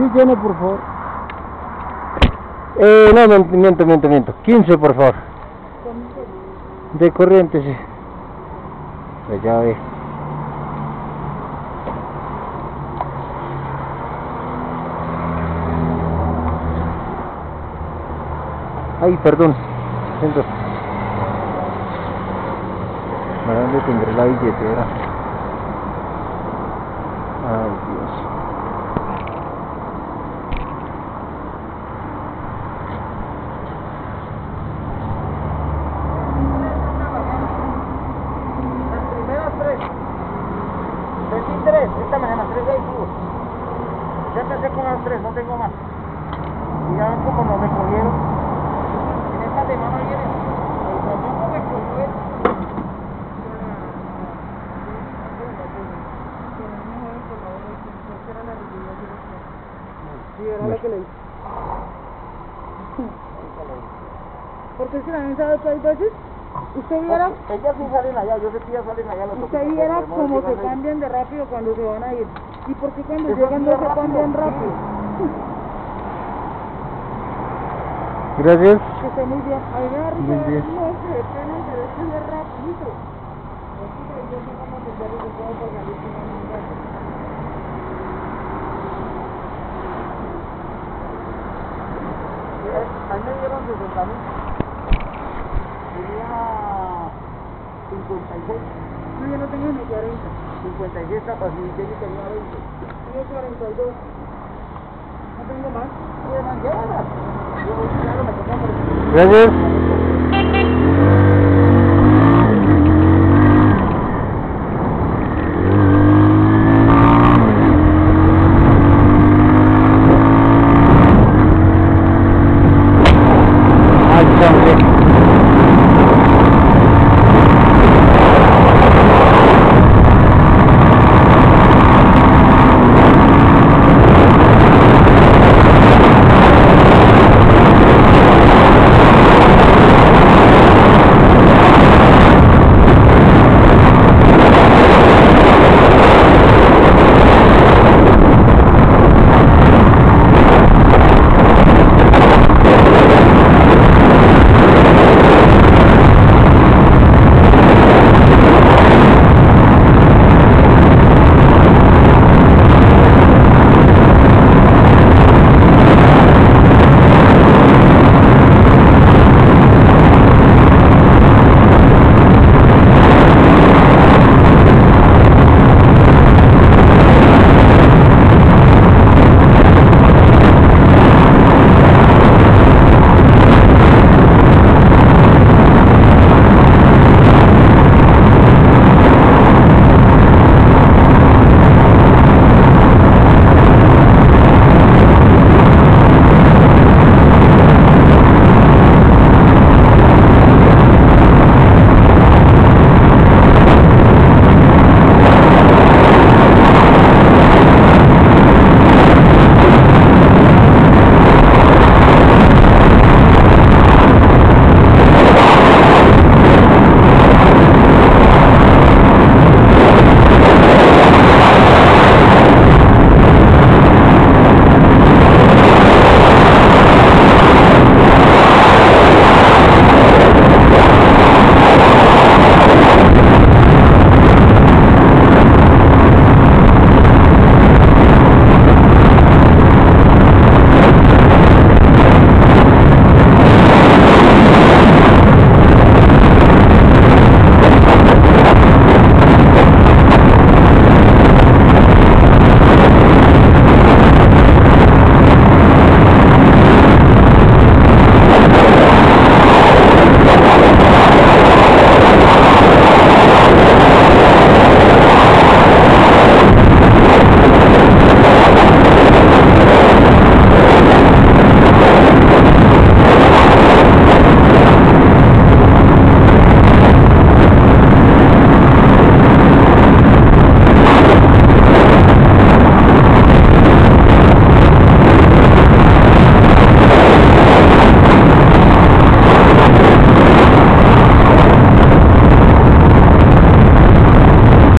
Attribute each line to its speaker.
Speaker 1: Sí, por favor.
Speaker 2: Eh, no, miento, miento, miento, miento. 15, por favor. De corriente, sí. La llave. Ay, perdón. Siento. ¿A dónde tendré la billetera?
Speaker 1: Tres, esta mañana, tres vehículos. Ya empecé con las tres, no tengo más. Y ya ven como nos recogieron. En esta semana viene. El nos recogió él. Sí, era lo que le dije.
Speaker 3: Porque es que también sabe que hay veces, usted viera,
Speaker 1: Ellas sí salen allá, yo sé que ellas salen allá. los
Speaker 3: usted viera cómo se cambian de rápido cuando se van a ir. ¿Y por qué cuando
Speaker 1: Eso
Speaker 3: llegan no se
Speaker 1: rápido,
Speaker 3: cambian rápido?
Speaker 2: Gracias.
Speaker 3: Que esté muy bien. A mí me da risa,
Speaker 2: Muy bien.
Speaker 3: no, que de pena, pero es que es rapidito. Es que yo sé cómo se puede pagar y se van a mirar.
Speaker 1: Mira, A mí me dieron 60 mil. Tenía 56.
Speaker 3: No, yo no tengo ni 40.
Speaker 1: 56 capacité y tenía 20.
Speaker 3: Tengo 42. No tengo más.
Speaker 1: Y. Yo,
Speaker 2: Gracias.